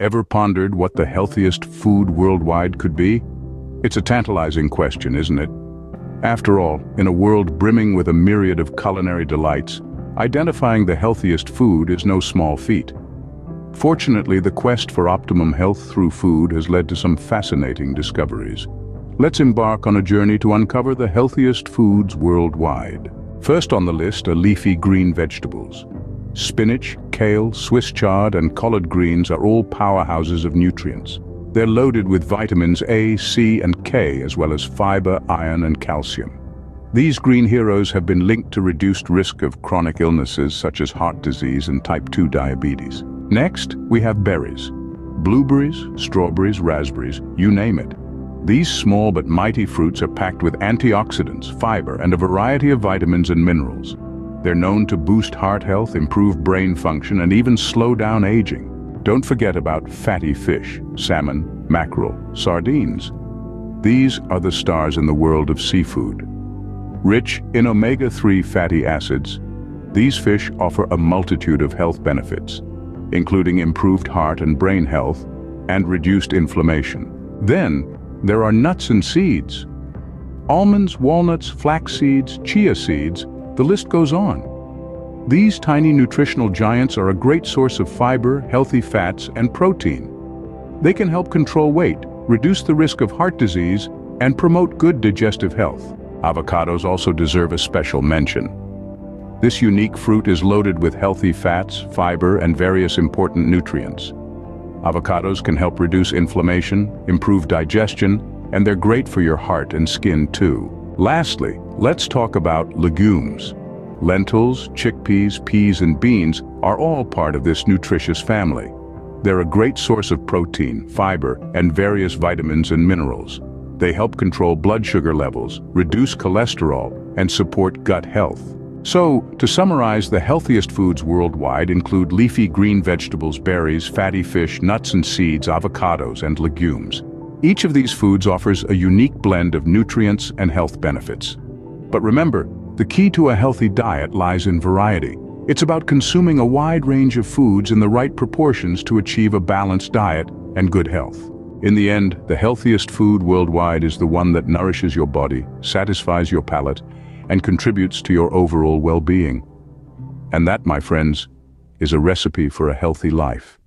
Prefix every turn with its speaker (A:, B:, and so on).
A: Ever pondered what the healthiest food worldwide could be? It's a tantalizing question, isn't it? After all, in a world brimming with a myriad of culinary delights, identifying the healthiest food is no small feat. Fortunately, the quest for optimum health through food has led to some fascinating discoveries. Let's embark on a journey to uncover the healthiest foods worldwide. First on the list are leafy green vegetables. Spinach, kale, Swiss chard and collard greens are all powerhouses of nutrients. They're loaded with vitamins A, C and K as well as fiber, iron and calcium. These green heroes have been linked to reduced risk of chronic illnesses such as heart disease and type 2 diabetes. Next, we have berries. Blueberries, strawberries, raspberries, you name it. These small but mighty fruits are packed with antioxidants, fiber and a variety of vitamins and minerals. They're known to boost heart health, improve brain function, and even slow down aging. Don't forget about fatty fish, salmon, mackerel, sardines. These are the stars in the world of seafood. Rich in omega-3 fatty acids, these fish offer a multitude of health benefits, including improved heart and brain health and reduced inflammation. Then, there are nuts and seeds. Almonds, walnuts, flax seeds, chia seeds, the list goes on. These tiny nutritional giants are a great source of fiber, healthy fats, and protein. They can help control weight, reduce the risk of heart disease, and promote good digestive health. Avocados also deserve a special mention. This unique fruit is loaded with healthy fats, fiber, and various important nutrients. Avocados can help reduce inflammation, improve digestion, and they're great for your heart and skin too. Lastly, let's talk about legumes. Lentils, chickpeas, peas and beans are all part of this nutritious family. They're a great source of protein, fiber, and various vitamins and minerals. They help control blood sugar levels, reduce cholesterol, and support gut health. So, to summarize, the healthiest foods worldwide include leafy green vegetables, berries, fatty fish, nuts and seeds, avocados, and legumes. Each of these foods offers a unique blend of nutrients and health benefits. But remember, the key to a healthy diet lies in variety. It's about consuming a wide range of foods in the right proportions to achieve a balanced diet and good health. In the end, the healthiest food worldwide is the one that nourishes your body, satisfies your palate, and contributes to your overall well-being. And that, my friends, is a recipe for a healthy life.